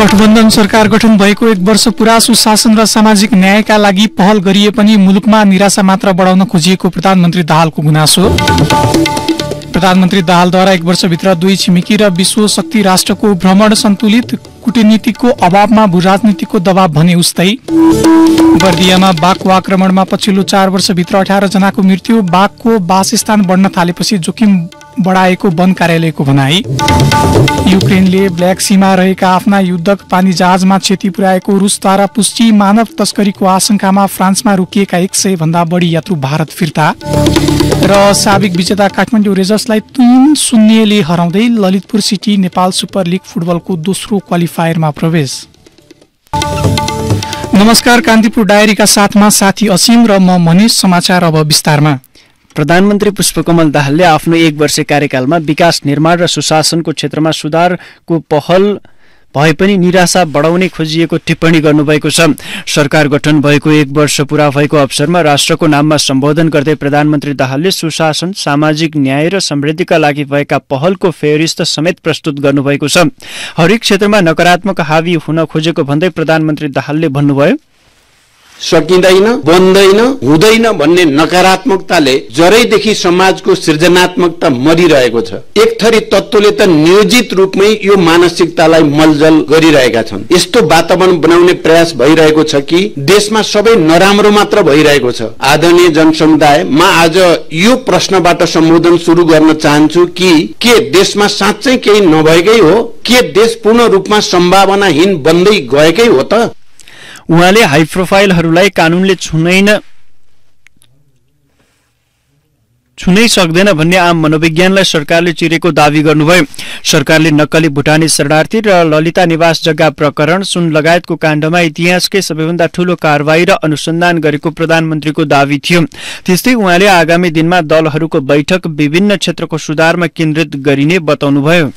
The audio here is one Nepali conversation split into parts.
गठबन्धन सरकार गठन भएको एक वर्ष पुरा सुशासन र सामाजिक न्यायका लागि पहल गरिए पनि मुलुकमा निराशा मात्र बढाउन खोजिएको प्रधानमन्त्री दाहालको गुनासो। प्रधानमन्त्री दाहालद्वारा एक वर्षभित्र दुई छिमेकी र विश्व शक्ति राष्ट्रको भ्रमण सन्तुलित कूटनीतिको अभावमा भू राजनीतिको दबाव भने उस्तै। बर्दियामा बाघको आक्रमणमा पछिल्लो चार वर्षभित्र अठार जनाको मृत्यु बाघको वासस्थान बढ्न थालेपछि जोखिम बढाएको वन कार्यालयको भनाई। युक्रेनले ब्ल्याक सीमा रहेका आफ्ना युद्धक पानी जहाजमा क्षति पुर्याएको रुसद्वारा पुष्टि मानव तस्करीको आशंकामा फ्रान्समा रोकिएका एक सय भन्दा बढी यात्रु भारत फिर्ता। र साबिक विजेता काठमाडौँ रेजर्सलाई तीन शून्यले हराउँदै Lalitpur city Nepal super league फुटबलको दोस्रो क्वालिफायरमा प्रवेश। नमस्कार कान्तिपुर डायरीका साथमा साथी असीम र म मनिष समाचार अब विस्तारमा। प्रधानमन्त्री पुष्पकमल दाहालले आफ्नो एक वर्ष कार्यकालमा विकास निर्माण र सुशासनको क्षेत्रमा सुधारको पहल भए पनि निराशा बढाउने खोजिएको टिप्पणी गर्नुभएको छ। सरकार गठन भएको एक वर्ष पूरा भएको अवसरमा राष्ट्रको नाममा सम्बोधन गर्दै प्रधानमन्त्री दाहालले सुशासन सामाजिक न्याय र समृद्धिका लागि भएका पहलको फेरिस्त समेत प्रस्तुत गर्नुभएको छ। हरेक क्षेत्रमा नकारात्मक हावी हुन खोजेको भन्दै प्रधानमन्त्री दाहालले भन्नुभयो सकिँदैन बन्दैन हुँदैन भन्ने नकारात्मकताले जरैदेखि समाजको सृजनात्मकता मरिरहेको छ। एक थरी तत्त्वले त नियोजित रूपमै यो मानसिकतालाई मलजल गरिरहेका छन्। यस्तो वातावरण बनाउने प्रयास भइरहेको छ कि देशमा सबै नराम्रो मात्र भइरहेको छ। आदरणीय जनसमुदाय म आज यो प्रश्नबाट सम्बोधन सुरु गर्न चाहन्छु कि के देशमा साँच्चै केही नभएकै हो? के देश पूर्ण रूपमा सम्भावनाहीन बन्दै गएकै हो त? उहाँले हाई प्रोफाइलहरूलाई कानूनले छुनैन छुनै सक्दैन भन्ने आम मनोविज्ञानलाई सरकारले चिरेको दावी गर्नुभयो। सरकारले नक्कली भुटानी शरणार्थी र ललिता निवास जग्गा प्रकरण सुन लगायतको काण्डमा इतिहासकै सबैभन्दा ठूलो कारवाही र अनुसन्धान गरेको प्रधानमन्त्रीको दावी थियो। त्यस्तै उहाँले आगामी दिनमा दलहरूको बैठक विभिन्न क्षेत्रको सुधारमा केन्द्रित गरिने बताउनुभयो।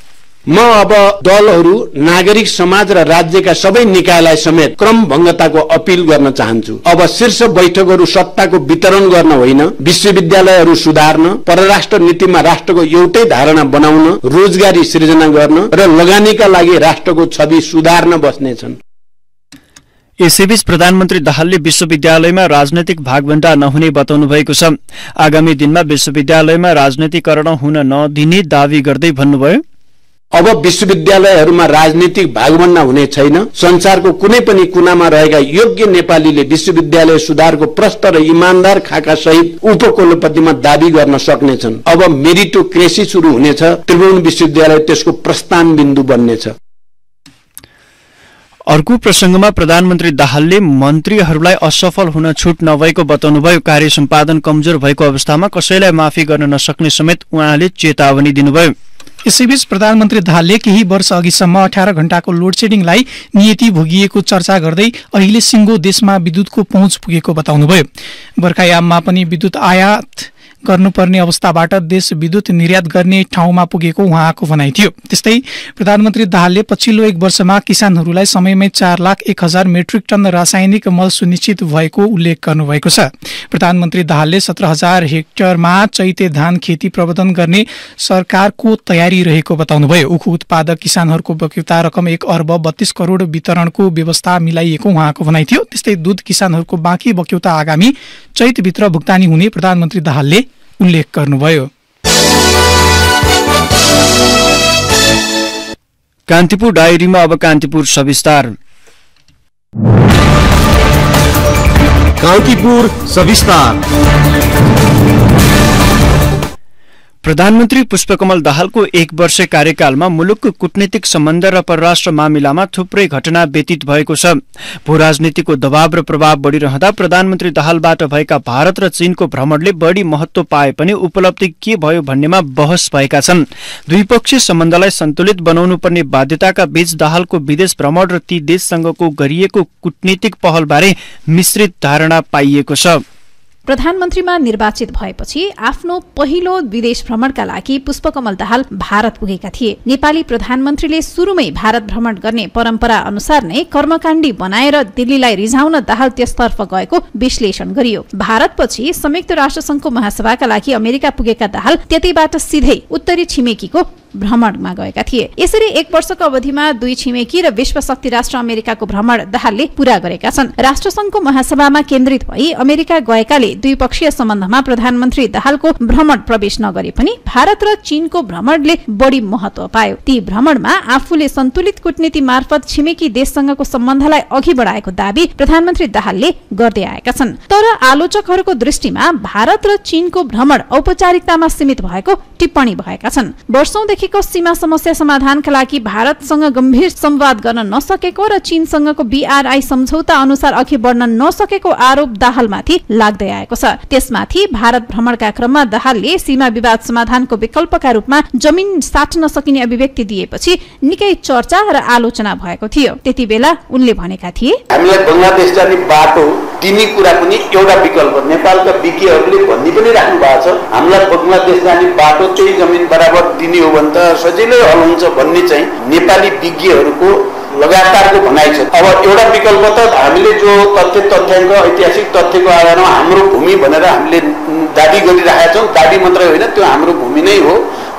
म अब दलहरू नागरिक समाज र राज्यका सबै निकायलाई समेत क्रम भङ्गताको अपिल गर्न चाहन्छु। अब शीर्ष बैठकहरू सत्ताको वितरण गर्न होइन विश्वविद्यालयहरू सुधार्न परराष्ट्र नीतिमा राष्ट्रको एउटै धारणा बनाउन रोजगारी सृजना गर्न र लगानीका लागि राष्ट्रको छवि सुधार्न बस्नेछन्। यसैबीच प्रधानमन्त्री दाहालले विश्वविद्यालयमा राजनैतिक भागभण्डा नहुने बताउनु भएको छ। आगामी दिनमा विश्वविद्यालयमा राजनीतिकरण हुन नदिने दावी गर्दै भन्नुभयो। अब विश्वविद्यालयहरूमा राजनीतिक भागभण्डा हुने छैन। संसारको कुनै पनि कुनामा रहेका योग्य नेपालीले विश्वविद्यालय सुधारको प्रष्ट र इमान्दार खाका सहित उपकुलपतिमा दावी गर्न सक्नेछन्। अब मेरिटोक्रेसी शुरू हुनेछ त्रिभुवन विश्वविद्यालय त्यसको प्रस्थान बिन्दु बन्नेछ। अर्को प्रसंगमा प्रधानमन्त्री दाहालले मन्त्रीहरूलाई असफल हुन छुट नभएको बताउनुभयो। कार्य सम्पादन कमजोर भएको अवस्थामा कसैलाई माफी गर्न नसक्ने समेत उहाँले चेतावनी दिनुभयो। यसैबीच प्रधानमन्त्री दाहालले केही वर्ष अघिसम्म अठार घण्टाको लोड सेडिङलाई नियति भोगिएको चर्चा गर्दै अहिले सिङ्गो देशमा विद्युतको पहुँच पुगेको बताउनुभयो। बर्खायाममा पनि विद्युत आयात गर्नुपर्ने अवस्थाबाट देश विद्युत निर्यात गर्ने ठाउँमा पुगेको उहाँको भनाइ थियो। त्यस्तै प्रधानमन्त्री दाहालले पछिल्लो एक वर्षमा किसानहरूलाई समयमै चार लाख एक हजार मेट्रिक टन रासायनिक मल सुनिश्चित भएको उल्लेख गर्नुभएको छ। प्रधानमन्त्री दाहालले सत्र हजार हेक्टरमा चैते धान खेती प्रबन्धन गर्ने सरकारको तयारी रहेको बताउनुभयो। उखु उत्पादक किसानहरूको बक्युता रकम एक अर्ब बत्तीस करोड वितरणको व्यवस्था मिलाइएको उहाँको भनाइ थियो। त्यस्तै दुध किसानहरूको बाँकी बक्यौता आगामी चैतभित्र भुक्तानी हुने प्रधानमन्त्री दाहालले उल्लेख गर्नुभयो। कान्तिपुर डायरीमा अब कान्तिपुर सविस्तार। कान्तिपुर सविस्तार। प्रधानमन्त्री पुष्पकमल दाहालको एक वर्ष कार्यकालमा मुलुकको कूटनीतिक सम्बन्ध र परराष्ट्र मामिलामा थुप्रै घटना व्यतीत भएको छ। भू राजनीतिको दबाव र प्रभाव बढ़िरहँदा प्रधानमन्त्री दाहालबाट भएका भारत र चीनको भ्रमणले बढ़ी महत्व पाए पनि उपलब्धि के भयो भन्नेमा बहस भएका छन्। द्विपक्षीय सम्बन्धलाई सन्तुलित बनाउनु पर्ने बाध्यताका बीच दाहालको विदेश भ्रमण र ती देशसँगको गरिएको कूटनीतिक पहलबारे मिश्रित धारणा पाइएको छ। प्रधानमन्त्रीमा निर्वाचित भएपछि आफ्नो पहिलो विदेश भ्रमणका लागि पुष्पकमल दाहाल भारत पुगेका थिए। नेपाली प्रधानमन्त्रीले सुरुमै भारत भ्रमण गर्ने परम्परा अनुसार नै कर्मकाण्डी बनाएर दिल्लीलाई रिझाउन दाहाल त्यसतर्फ गएको विश्लेषण गरियो। भारतपछि संयुक्त राष्ट्रसंघको महासभाका लागि अमेरिका पुगेका दाहाल त्यतैबाट सिधै उत्तरी छिमेकीको भ्रमणमा गएका थिए। यसरी एक वर्षको अवधिमा दुई छिमेकी र विश्व शक्ति राष्ट्र अमेरिकाको भ्रमण दाहालले पूरा गरेका छन्। राष्ट्रसंघको महासभामा केन्द्रित भई अमेरिका गएकाले द्विपक्षीय सम्बन्धमा प्रधानमन्त्री दाहालको भ्रमण प्रवेश नगरे पनि भारत र चीनको भ्रमणले बढी महत्व पायो। ती भ्रमणमा आफूले सन्तुलित कूटनीति मार्फत छिमेकी देशसँगको सम्बन्धलाई अघि बढाएको दावी प्रधानमन्त्री दाहालले गर्दै आएका छन्। तर आलोचकहरूको दृष्टिमा भारत र चीनको भ्रमण औपचारिकतामा सीमित भएको टिप्पणी भएका छन्। वर्षौंदेखि देखिको सीमा समस्या समाधानका लागि भारतसँग गम्भीर संवाद गर्न नसकेको र चीनसँगको बीआरआई सम्झौता अनुसार अघि बढ्न नसकेको आरोप दाहालमाथि लाग्दै आएको छ। त्यसमाथि भारत भ्रमणका क्रममा दाहालले सीमा विवाद समाधानको विकल्पका रूपमा जमिन साट्न सकिने अभिव्यक्ति दिएपछि निकै चर्चा र आलोचना भएको थियो। त्यति बेला उनले भनेका थिए हामीलाई बङ्गलादेश जाने बाटो दिने कुरा पनि एउटा विकल्प। नेपालका विज्ञहरूले भनि पनि राख्नु भएको छ हामीलाई बङ्गलादेश जाने बाटो त्यही जमिन बराबर दिने हो भने त सजिलै हल हुन्छ भन्ने चाहिँ नेपाली विज्ञहरूको लगातारको भनाइ छ। अब एउटा विकल्प त हामीले जो तथ्य तथ्याङ्क ऐतिहासिक तथ्यको आधारमा हाम्रो भूमि भनेर हामीले दावी गरिरहेका छौँ दावी मात्रै होइन त्यो हाम्रो भूमि नै हो।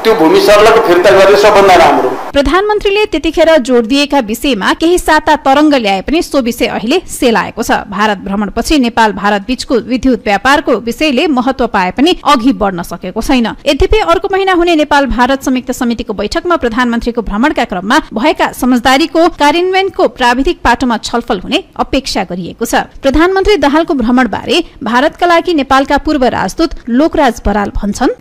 त्यो भूमि सर्लक फिर्ता गरे सबभन्दा राम्रो। प्रधानमन्त्रीले त्यतिखेर जोड दिएका विषयमा केही साता तरङ्ग ल्याए पनि सो विषय अहिले सेलाएको छ। भारत भ्रमणपछि नेपाल भारत बीचको विद्युत व्यापारको विषयले महत्व पाए पनि अघि बढ्न सकेको छैन। यद्यपि अर्को महिना हुने नेपाल भारत संयुक्त समितिको बैठकमा प्रधानमन्त्रीको भ्रमणका क्रममा भएका समझदारीको कार्यान्वयनको प्राविधिक पाटोमा छलफल हुने अपेक्षा गरिएको छ। प्रधानमन्त्री दाहालको भ्रमणबारे भारतका लागि नेपालका पूर्व राजदूत लोकराज बराल भन्छन्।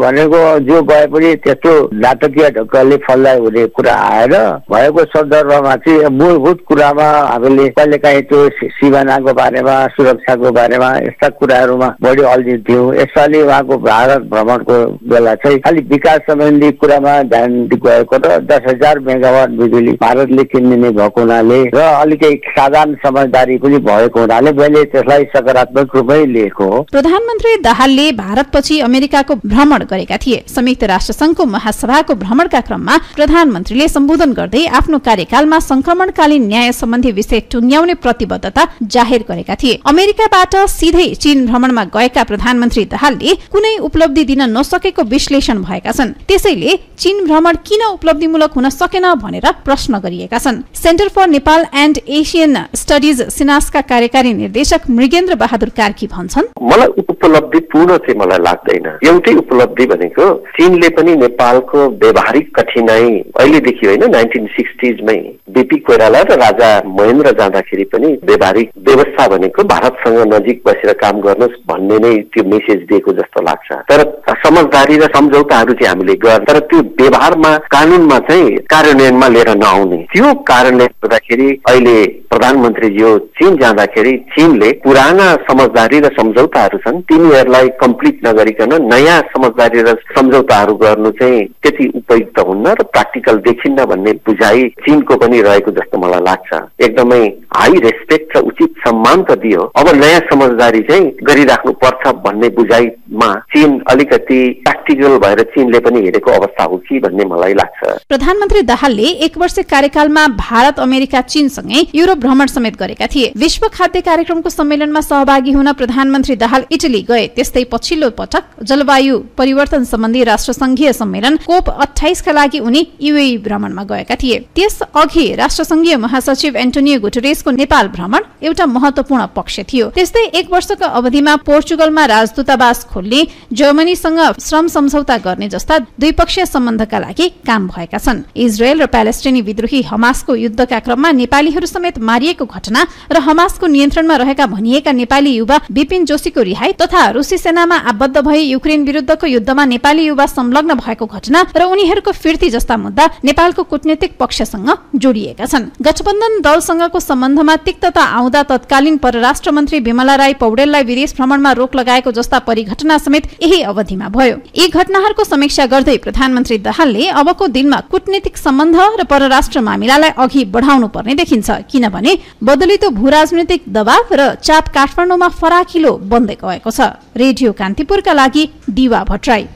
भनेको जो गए पनि त्यस्तो नाटकीय ढङ्गले फलदाय हुने कुरा आएर भएको सन्दर्भमा चाहिँ मूलभूत कुरामा हामीले कहिलेकाहीँ त्यो सिमानाको बारेमा सुरक्षाको बारेमा यस्ता कुराहरूमा बढी अल्झिन्थ्यौँ यसपालि उहाँको भारत भ्रमणको बेला चाहिँ खालि विकास सम्बन्धी कुरामा ध्यान गएको र दस हजार मेगावाट बिजुली भारतले किनिने भएको हुनाले र अलिकति साधारण समझदारी पनि भएको हुनाले मैले त्यसलाई सकारात्मक रूपमै लिएको हो। प्रधानमन्त्री दाहालले भारतपछि अमेरिकाको भ्रमण गरेका थिए। संयुक्त राष्ट्र राष्ट्रसंघको महासभाको भ्रमणका क्रममा प्रधानमन्त्रीले सम्बोधन गर्दै आफ्नो कार्यकालमा संक्रमणकालीन न्याय सम्बन्धी विषय टुङ्ग्याउने प्रतिबद्धता जाहेर गरेका थिए। अमेरिकाबाट सिधै चीन भ्रमणमा गएका प्रधानमन्त्री दाहालले कुनै उपलब्धि दिन नसकेको विश्लेषण भएका छन्। त्यसैले चीन भ्रमण किन उपलब्धिमूलक हुन सकेन भनेर प्रश्न गरिएका छन्। Centre for Nepal and Asian studies सिनासका कार्यकारी निर्देशक मृगेन्द्र बहादुर कार्की भन्छन् मलाई उपलब्धि पूर्ण चाहिँ मलाई लाग्दैन। एउटै उपलब्धि भनेको चीनले पनि नेपालको व्यवहारिक कठिनाई अहिलेदेखि होइन नाइन्टिन सिक्सटिजमै बिपी कोइराला र राजा महेन्द्र जाँदाखेरि पनि व्यवहारिक व्यवस्था भनेको भारतसँग नजिक बसेर काम गर्नुहोस् भन्ने नै त्यो मेसेज दिएको जस्तो लाग्छ। तर समझदारी र सम्झौताहरू चाहिँ हामीले गर् तर त्यो व्यवहारमा कानुनमा चाहिँ कार्यान्वयनमा लिएर नआउने। त्यो कारणले गर्दाखेरि अहिले प्रधानमन्त्रीज्यू चिन जाँदाखेरि चिनले पुराना समझदारी र सम्झौताहरू छन् तिनीहरूलाई कम्प्लिट नगरिकन नयाँ समझदारी र सम्झौताहरू गर्नु चाहिँ त्यति उपयुक्त हुन्न र प्र्याक्टिकल देखिन्न भन्ने बुझाइ चिनको पनि रहेको जस्तो मलाई लाग्छ। एकदमै हाई रेस्पेक्ट र उचित सम्मान त दियो। अब नयाँ समझदारी चाहिँ गरिराख्नु पर्छ भन्ने बुझाइमा चिन अलिकति प्र्याक्टिकल भएर चिनले पनि हेरेको अवस्था हो कि भन्ने मलाई लाग्छ। प्रधानमन्त्री दाहालले एक वर्ष कार्यकालमा भारत अमेरिका चीनसँगै युरोप भ्रमण समेत गरेका थिए। विश्व खाद्य कार्यक्रमको सम्मेलनमा सहभागी हुन प्रधानमन्त्री दाहाल इटली गए। त्यस्तै पछिल्लो पटक जलवायु परिवर्तन सम्बन्धी राष्ट्र संघीय सम्मेलन कोप अठाइसका लागि उनी युए भ्रमणमा गएका थिए। त्यस अघि राष्ट्रसंघीय महासचिव एन्टोनियो गुटरेसको नेपाल भ्रमण एउटा महत्वपूर्ण पक्ष थियो। त्यस्तै एक वर्षको अवधिमा पोर्चुगलमा राजदूतावास खोल्ने जर्मनीसँग श्रम सम्झौता गर्ने जस्ता द्विपक्षीय सम्बन्धका लागि काम भएका छन्। इजरायल र प्यालेस्टिनी विद्रोही हमासको युद्धका क्रममा नेपालीहरू समेत मारिएको घटना र हमासको नियन्त्रणमा रहेका भनिएका नेपाली युवा विपिन जोशीको रिहाई तथा रुसी सेनामा आबद्ध भई युक्रेन विरुद्धको युद्धमा नेपाली युवा संलग्न भएको घटना र उनीहरूको फिर्ती जस्ता मुद्दा नेपालको कूटनीतिक पक्षसँग जोडिएका छन्। गठबन्धन दलसँगको सम्बन्धमा तिक्तता आउँदा तत्कालीन परराष्ट्र मन्त्री विमला राई पौडेललाई विदेश भ्रमणमा रोक लगाएको जस्ता परिघटना समेत यही अवधिमा भयो। यी घटनाहरूको समीक्षा गर्दै प्रधानमन्त्री दाहालले अबको दिनमा कूटनीतिक सम्बन्ध र परराष्ट्र मामिलालाई अघि बढाउनु पर्ने देखिन्छ। किनभने बदलितो भू राजनैतिक दबाव र चाप काठमाडौँमा फराकिलो बन्दै गएको छ। रेडियो कान्तिपुरका लागि दिवा भट्टराई।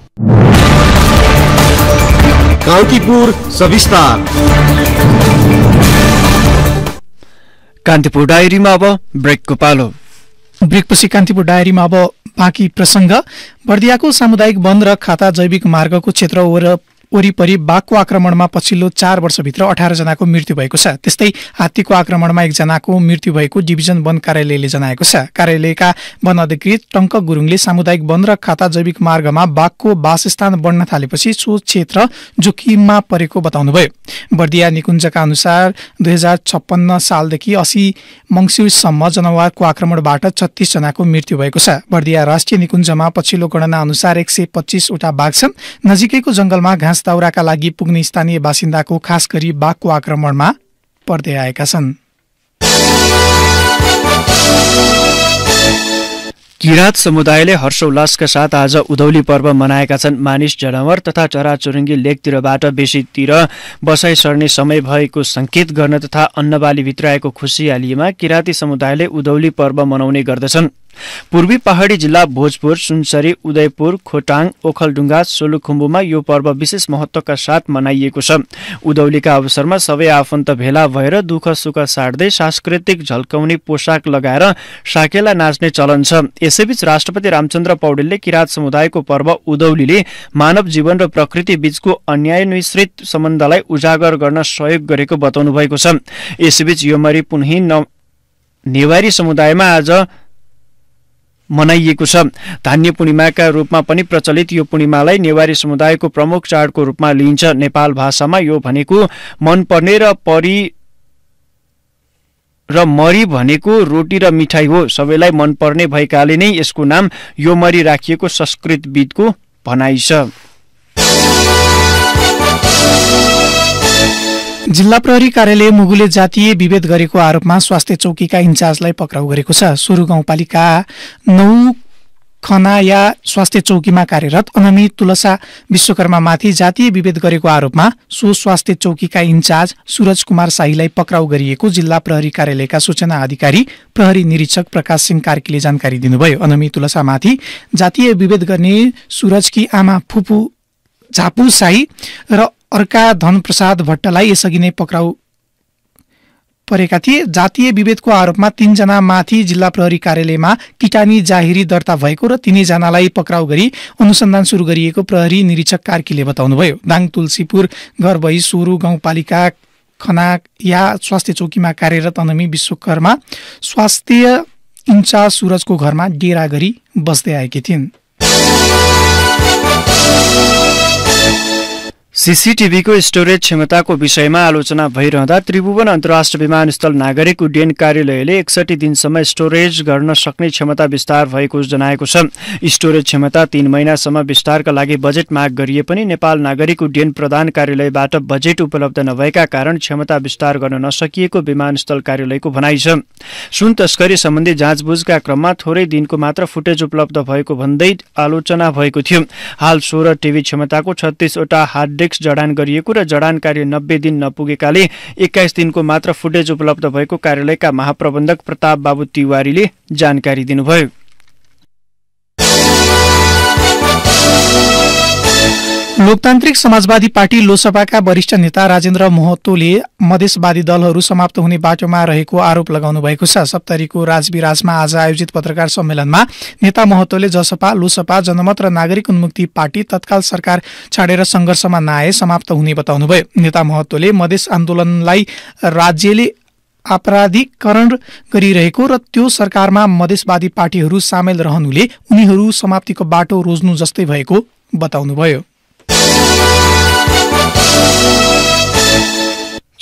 कान्तिपुर सविस्तार। कान्तिपुर डायरीमा अब ब्रेकको पालो। ब्रेकपछि कान्तिपुर डायरीमा अब बाँकी प्रसङ्ग। बर्दियाको सामुदायिक वन र खाता जैविक मार्गको क्षेत्र वर वरिपरि बाघको आक्रमणमा पछिल्लो चार वर्षभित्र अठार जनाको मृत्यु भएको छ। त्यस्तै हात्तीको आक्रमणमा एकजनाको मृत्यु भएको डिभिजन वन कार्यालयले जनाएको छ। कार्यालयका वन अधिकृत टङ्क गुरुङले सामुदायिक वन र खाता जैविक मार्गमा बाघको वासस्थान बढ्न थालेपछि सो क्षेत्र जोखिममा परेको बताउनुभयो। बर्दिया निकुञ्जका अनुसार दुई हजार छप्पन्न सालदेखि असी मङ्सिरसम्म जनावरको आक्रमणबाट छत्तीस जनाको मृत्यु भएको छ। बर्दिया राष्ट्रिय निकुञ्जमा पछिल्लो गणना अनुसार एक सय पच्चिसवटा बाघ छन्। नजिकैको जंगलमा घाँस दाउराका लागि पुग्ने स्थानीय बासिन्दाको खास गरी बाघको आक्रमणमा पर्दै आएका छन्। किराँत समुदायले हर्षोल्लासका साथ आज उधौली पर्व मनाएका छन्। मानिस जनावर तथा चराचुरुङ्गी लेकतिरबाट बेसीतिर बसाइ सर्ने समय भएको संकेत गर्न तथा अन्नबाली भित्राएको खुसियालीमा किराँती समुदायले उधौली पर्व मनाउने गर्दछन्। पूर्वी पहाडी जिल्ला भोजपुर सुनसरी उदयपुर खोटाङ ओखलडुङ्गा सोलुखुम्बुमा यो पर्व विशेष महत्वका साथ मनाइएको छ। उदौलीका अवसरमा सबै आफन्त भेला भएर दुःख सुख साट्दै सांस्कृतिक झल्काउने पोसाक लगाएर साकेला नाच्ने चलन छ। यसैबीच राष्ट्रपति रामचन्द्र पौडेलले किराँत समुदायको पर्व उदौलीले मानव जीवन र प्रकृति बीचको अन्याय मिश्रित सम्बन्धलाई उजागर गर्न सहयोग गरेको बताउनु भएको छ। यसैबीच योमरी पुनही नेवारी समुदायमा आज मनाइएको छ। धान्य पूर्णिमाका रूपमा पनि प्रचलित यो पूर्णिमालाई नेवारी समुदायको प्रमुख चाडको रूपमा लिइन्छ। नेपाल भाषामा यो भनेको मनपर्ने र परि र मरी भनेको रोटी र मिठाई हो। सबैलाई मनपर्ने भएकाले नै यसको नाम यो मरी राखिएको संस्कृतविदको भनाइ छ। जिल्ला प्रहरी कार्यालय मुगुले जातीय विभेद गरेको आरोपमा स्वास्थ्य चौकीका इन्चार्जलाई पक्राउ गरेको छ। सुरु गाउँपालिका नौ खनाया स्वास्थ्य चौकीमा कार्यरत अनमी तुलसा विश्वकर्मामाथि जातीय विभेद गरेको आरोपमा सो स्वास्थ्य चौकीका इन्चार्ज सूरज कुमार शाहीलाई पक्राउ गरिएको जिल्ला प्रहरी कार्यालयका सूचना अधिकारी प्रहरी निरीक्षक प्रकाश सिंह कार्कीले जानकारी दिनुभयो। अनमी तुलसामाथि जातीय विभेद गर्ने सूरजकी आमा फुपू झापु साई र अर्का धनप्रसाद भट्टलाई यसअघि नै पक्राउ परेका थिए। जातीय विभेदको आरोपमा तीनजना माथि जिल्ला प्रहरी कार्यालयमा किटानी जाहेरी दर्ता भएको र तिनैजनालाई पक्राउ गरी अनुसन्धान सुरु गरिएको प्रहरी निरीक्षक कार्कीले बताउनुभयो। दाङ तुलसीपुर घरबही सोरु गाउँपालिका खना या स्वास्थ्य चौकीमा कार्यरत अनमी विश्वकर्मा स्वास्थ्य इन्चार्ज सुरजको घरमा डेरा गरी बस्दै आएकी थिइन्। सीसीटीभीको स्टोरेज क्षमताको विषयमा आलोचना भइरहँदा त्रिभुवन अन्तर्राष्ट्रिय विमानस्थल नागरिक उड्डयन कार्यालयले एकसठी दिनसम्म स्टोरेज गर्न सक्ने क्षमता विस्तार भएको जनाएको छ। स्टोरेज क्षमता तीन महिनासम्म विस्तारका लागि बजेट माग गरिए पनि नेपाल नागरिक उड्डयन प्रधान कार्यालयबाट बजेट उपलब्ध नभएका कारण क्षमता विस्तार गर्न नसकिएको विमानस्थल कार्यालयको भनाइ छ। सुन तस्करी सम्बन्धी जाँचबुझका क्रममा थोरै दिनको मात्र फुटेज उपलब्ध भएको भन्दै आलोचना भएको थियो। हाल सोह्र टिभी क्षमताको छत्तिसवटा हार्ड डिस्क जडान गरिएको र जडान कार्य नब्बे दिन नपुगेकाले एक्काइस दिनको मात्र फुटेज उपलब्ध भएको कार्यालयका महाप्रबन्धक प्रताप बाबु तिवारीले जानकारी दिनुभयो। लोकतान्त्रिक समाजवादी पार्टी लोसपाका वरिष्ठ नेता राजेन्द्र महतोले मधेसवादी दलहरू समाप्त हुने बाटोमा रहेको आरोप लगाउनु भएको छ। सप्तरीको राजविराजमा आज आयोजित पत्रकार सम्मेलनमा नेता महतोले जसपा लोसपा जनमत र नागरिक उन्मुक्ति पार्टी तत्काल सरकार छाडेर संघर्षमा नआए समाप्त हुने बताउनुभयो। नेता महतोले मधेस आन्दोलनलाई राज्यले आपराधिकरण गरिरहेको र त्यो सरकारमा मधेसवादी पार्टीहरू सामेल रहनुले उनीहरू समाप्तिको बाटो रोज्नु जस्तै भएको बताउनुभयो।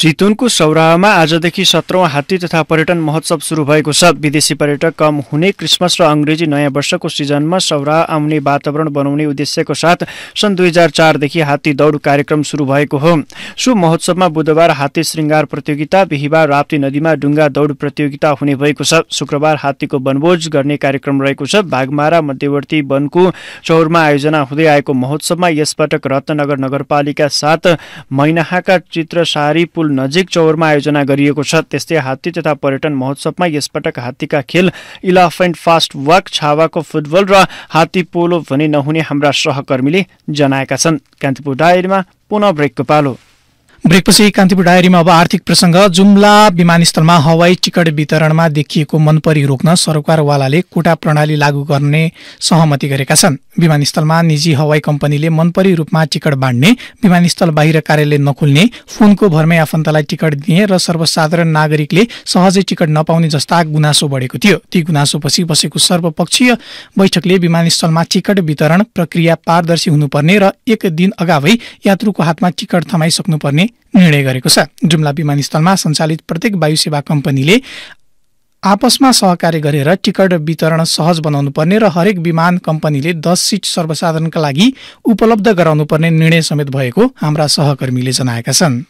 चितवनको सौराहमा आजदेखि सत्रौं हात्ती तथा पर्यटन महोत्सव सुरु भएको छ। विदेशी पर्यटक कम हुने क्रिसमस र अङ्ग्रेजी नयाँ वर्षको सिजनमा सौराह आउने वातावरण बनाउने उद्देश्यको साथ सन् दुई हजार चारदेखि हात्ती दौड कार्यक्रम सुरु भएको हो। सो महोत्सवमा बुधबार हात्ती श्रृङ्गार प्रतियोगिता बिहिबार राप्ती नदीमा डुङ्गा दौड प्रतियोगिता हुने भएको छ। शुक्रबार हात्तीको वनभोज गर्ने कार्यक्रम रहेको छ। बाघमारा मध्यवर्ती वनको चौरमा आयोजना हुँदै आएको महोत्सवमा यसपटक रत्नगर नगरपालिका साथ मैनाहाका चित्रसारी पुल नजिक चौरमा आयोजना गरिएको छ त्यस्तै हात्ती तथा पर्यटन महोत्सवमा यसपटक हात्तीका खेल इलाफेन्ट फास्ट वाक छावाको फुटबल र हात्ती पोलो भने नहुने हाम्रा सहकर्मीले जनाएका छन्। कान्तिपुर डायरीमा पुनः ब्रेकको पालो। ब्रेकपछि कान्तिपुर डायरीमा अब आर्थिक प्रसङ्ग। जुम्ला विमानस्थलमा हवाई टिकट वितरणमा देखिएको मनपरी रोक्न सरकारवालाले कोटा प्रणाली लागू गर्ने सहमति गरेका छन्। विमानस्थलमा निजी हवाई कम्पनीले मनपरी रूपमा टिकट बाँड्ने विमानस्थल बाहिर कार्यालय नखुल्ने फोनको भरमै आफन्तलाई टिकट दिए र सर्वसाधारण नागरिकले सहजै टिकट नपाउने जस्ता गुनासो बढेको थियो। ती गुनासोपछि बसेको सर्वपक्षीय बैठकले विमानस्थलमा टिकट वितरण प्रक्रिया पारदर्शी हुनुपर्ने र एक दिन अगावै यात्रुको हातमा टिकट थमाइसक्नुपर्ने निर्णय गरेको छ। जुम्ला विमानस्थलमा सञ्चालित प्रत्येक वायु सेवा कम्पनीले आपसमा सहकार्य गरेर टिकट वितरण सहज बनाउनु पर्ने र हरेक विमान कम्पनीले दस सिट सर्वसाधारणका लागि उपलब्ध गराउनुपर्ने निर्णय समेत भएको हाम्रा सहकर्मीले जनाएका छन्।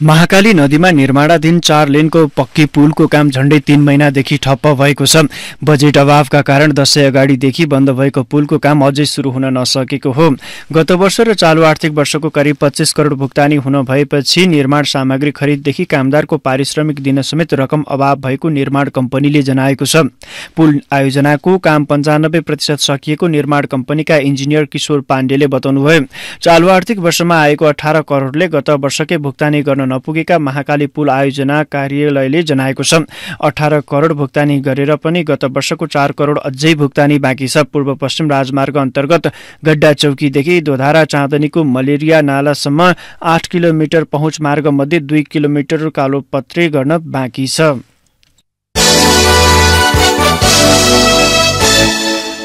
महाकाली नदीमा निर्माणाधीन चार लेनको पक्की पुलको काम झण्डै तीन महिनादेखि ठप्प भएको छ। बजेट अभावका कारण दशैं अगाडिदेखि बन्द भएको पुलको काम अझै सुरु हुन नसकेको हो। गत वर्ष र चालु आर्थिक वर्षको करिब पच्चिस करोड भुक्तानी हुन भएपछि निर्माण सामग्री खरिददेखि कामदारको पारिश्रमिक दिन समेत रकम अभाव भएको निर्माण कम्पनीले जनाएको छ। पुल आयोजनाको काम पन्चानब्बे प्रतिशत सकिएको निर्माण कम्पनीका इन्जिनियर किशोर पाण्डेले बताउनुभयो। चालु आर्थिक वर्षमा आएको अठार करोडले गत वर्षकै भुक्तानी गर्न नपुगेका महाकाली पुल आयोजना कार्यालयले जनाएको छ। अठार करोड भुक्तानी गरेर पनि गत वर्षको चार करोड अझै भुक्तानी बाँकी छ। पूर्व पश्चिम राजमार्ग अन्तर्गत गड्डा चौकीदेखि दोधारा चाँदनीको मलेरिया नालासम्म आठ किलोमिटर पहुँच मार्ग मध्ये दुई किलोमिटर कालोपत्रे गर्न बाँकी छ।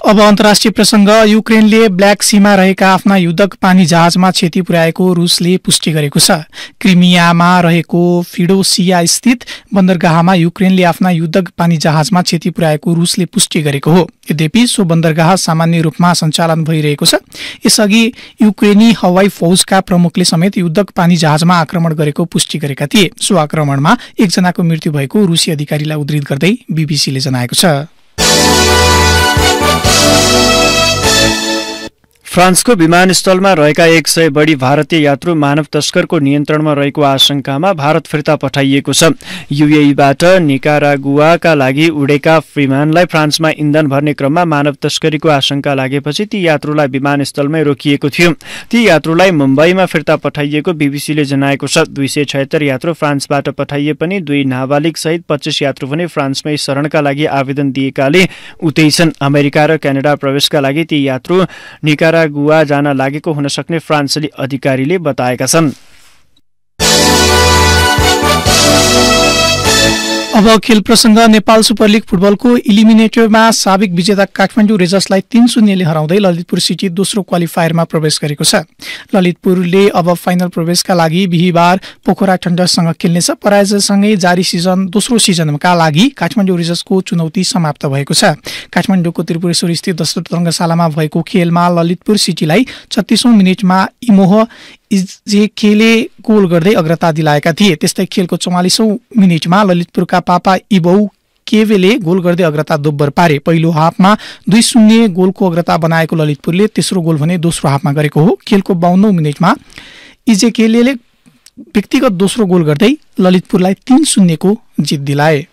अब अन्तर्राष्ट्रिय प्रसङ्ग युक्रेनले ब्ल्याक सीमा रहेका आफ्ना युद्धक पानी जहाजमा क्षति पुर्याएको रुसले पुष्टि गरेको छ। क्रिमियामा रहेको फिडोसिया स्थित बन्दरगाहमा युक्रेनले आफ्ना युद्धक पानी जहाजमा क्षति पुर्याएको रुसले पुष्टि गरेको हो। यद्यपि सो बन्दरगाह सामान्य रूपमा सञ्चालन भइरहेको छ। यसअघि युक्रेनी हवाई फौजका प्रमुखले समेत युद्धक पानी जहाजमा आक्रमण गरेको पुष्टि गरेका थिए। सो आक्रमणमा एकजनाको मृत्यु भएको रुसी अधिकारीलाई उद्धित गर्दै बीबीसीले जनाएको छ। फ्रान्सको विमानस्थलमा रहेका एक सय बढी भारतीय यात्रु मानव तस्करको नियन्त्रणमा रहेको आशंकामा भारत फिर्ता पठाइएको छ। युएईबाट निकारागुवाका लागि उडेका विमानलाई फ्रान्समा इन्धन भर्ने क्रममा मानव तस्करीको आशंका लागेपछि ती यात्रुलाई विमानस्थलमै रोकिएको थियो। ती यात्रुलाई मुम्बईमा फिर्ता पठाइएको बीबीसीले जनाएको छ। दुई सय छयत्तर यात्रु फ्रान्सबाट पठाइए पनि दुई नाबालिग सहित पच्चिस यात्रु भने फ्रान्समै शरणका लागि आवेदन दिएकाले उतै छन्। अमेरिका र क्यानाडा प्रवेशका लागि ती यात्रु निकारा गुवा जान लागेको हुन सक्ने फ्रान्सेली अधिकारीले बताएका छन्। अब खेल प्रसङ्ग नेपाल सुपर लिग फुटबलको इलिमिनेटरमा साबिक विजेता काठमाडौँ रेजर्सलाई तीन शून्यले हराउँदै ललितपुर सिटी दोस्रो क्वालिफायरमा प्रवेश गरेको छ। ललितपुरले अब फाइनल प्रवेशका लागि बिहिबार पोखरा ठण्डसँग खेल्नेछ। पराजयसँगै जारी सिजन दोस्रो सिजनका लागि काठमाडौँ रेजर्सको चुनौती समाप्त भएको छ। काठमाडौँको त्रिपुरेश्वर स्थित दशरथ रङ्गशालामा भएको खेलमा ललितपुर सिटीलाई छत्तिसौँ मिनटमा इमोह इजेकेले गोल गर्दै अग्रता दिलाएका थिए। त्यस्तै खेलको चौवालिसौँ मिनटमा ललितपुरका पापा इबौ केवेले गोल गर्दै अग्रता दोब्बर पारे। पहिलो हाफमा दुई शून्य गोलको अग्रता बनाएको ललितपुरले तेस्रो गोल भने दोस्रो हाफमा गरेको हो। खेलको बाहन्नौ मिनटमा इजेकेले व्यक्तिगत दोस्रो गोल गर्दै ललितपुरलाई तीन शून्यको जित दिलाए।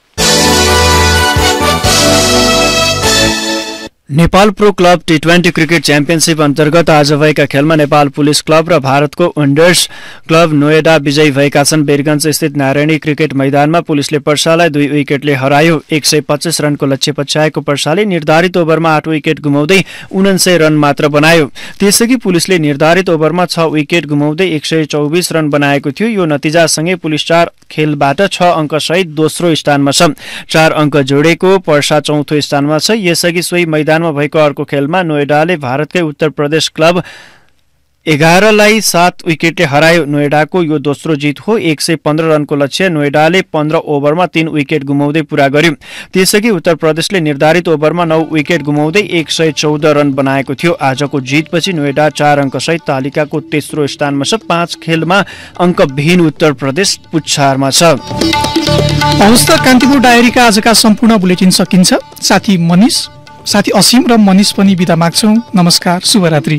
Nepal pro club T twenty cricket championship अन्तर्गत आज भएका खेलमा नेपाल पुलिस क्लब र भारतको वन्डर्स क्लब नोएडा विजयी भएका छन्। बेरगञ्ज स्थित नारायणी क्रिकेट मैदानमा पुलिसले पर्सालाई दुई विकेटले हरायो। एक सय पच्चिस रनको लक्ष्य पछ्याएको पर्साले निर्धारित ओभरमा आठ विकेट गुमाउँदै उनासय रन मात्र बनायो। त्यसअघि पुलिसले निर्धारित ओभरमा छ विकेट गुमाउँदै एक सय चौबिस रन बनाएको थियो। यो नतिजासँगै पुलिस चार खेलबाट छ अङ्कसहित दोस्रो स्थानमा छ। चार अङ्क जोडेको पर्सा चौथो स्थानमा छ। यसअघि सोही मैदानमा भएको अर्को खेलमा नोएडाले भारतकै उत्तर प्रदेश क्लब एघारलाई सात विकेटले हरायो। नोएडाको यो दोस्रो जित हो। एक सय पन्ध्र रनको लक्ष्य नोएडाले पन्ध्र ओभरमा तीन विकेट गुमाउँदै पूरा गर्यो। त्यसअघि उत्तर प्रदेशले निर्धारित ओभरमा नौ विकेट गुमाउँदै एक सय चौध रन बनाएको थियो। आजको जितपछि नोएडा चार अङ्कसहित तालिकाको तेस्रो स्थानमा छ। पाँच खेलमा अङ्कविहीन उत्तर प्रदेश पुच्छारमा छ। कान्तिपुर डायरीका आजका सम्पूर्ण बुलेटिन सकिन्छ। साथी मनिष साथी असीम र मनिष पनि बिदा माग्छौँ। नमस्कार शुभरात्रि।